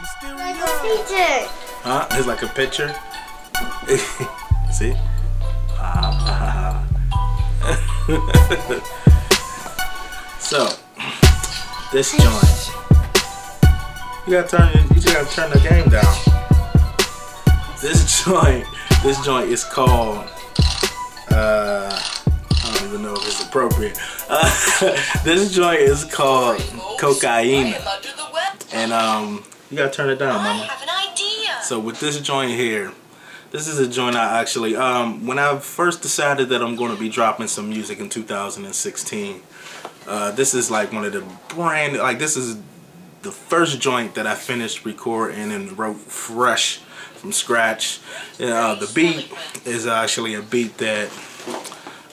picture. Huh? It's like a picture. See? So, this joint. You gotta turn. You just gotta turn the game down. This joint. This joint is called. Uh, I don't even know if it's appropriate. Uh, this joint is called cocaina, and um, you gotta turn it down, I mama. have an idea. So with this joint here, this is a joint I actually, um, when I first decided that I'm going to be dropping some music in 2016, uh, this is like one of the brand, like this is the first joint that I finished recording and wrote fresh from scratch. Uh, the beat is actually a beat that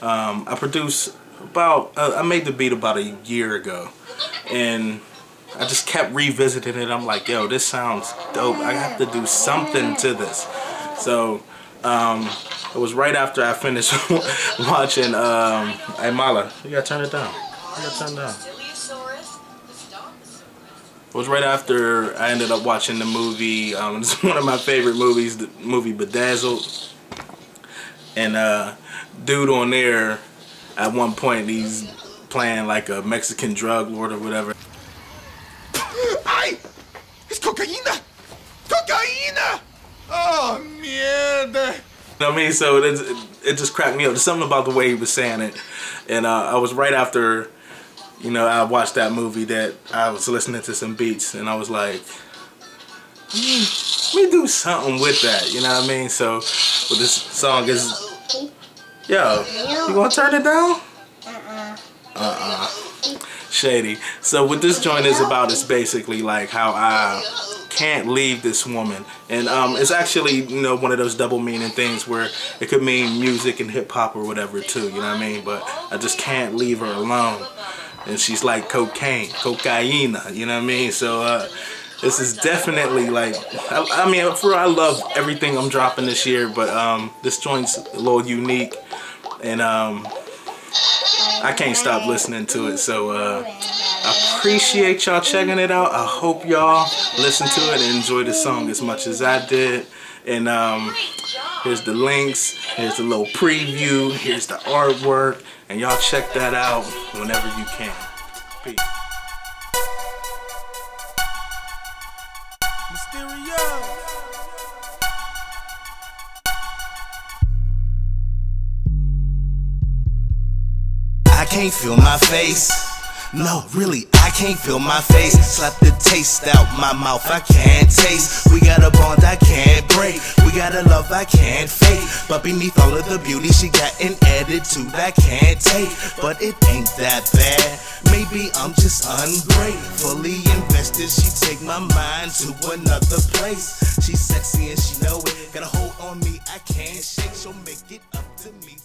um, I produced about, uh, I made the beat about a year ago. And I just kept revisiting it. I'm like, yo, this sounds dope. I have to do something to this. So um, it was right after I finished watching um, Mala, you gotta turn it down. You gotta turn it down. It was right after I ended up watching the movie. Um, it's one of my favorite movies, the movie Bedazzled. And uh, dude on there, at one point, he's playing like a Mexican drug lord or whatever. ¡Ay! ¡Es cocaína! ¡Cocaína! ¡Oh, what I mean? So it, it just cracked me up. There's something about the way he was saying it. And uh, I was right after, you know, I watched that movie that I was listening to some beats and I was like, "Hmm, let me do something with that. You know what I mean? So with this song is, yo, you gonna turn it down? Shady. So what this joint is about is basically like how I can't leave this woman. And um, it's actually, you know, one of those double meaning things where it could mean music and hip hop or whatever too, you know what I mean? But I just can't leave her alone. And she's like cocaine, cocaina, you know what I mean? So uh, this is definitely like, I, I mean, for I love everything I'm dropping this year, but um, this joint's a little unique. And um, I can't stop listening to it. So uh, I appreciate y'all checking it out. I hope y'all listen to it and enjoy the song as much as I did. And um, here's the links. Here's the little preview. Here's the artwork. And y'all check that out whenever you can. Peace. Can't feel my face. No, really, I can't feel my face. Slap the taste out my mouth, I can't taste. We got a bond I can't break. We got a love I can't fake. But beneath all of the beauty, she got an attitude I can't take. But it ain't that bad. Maybe I'm just ungratefully invested. She take my mind to another place. She's sexy and she know it. Got a hold on me, I can't shake. She'll make it up to me.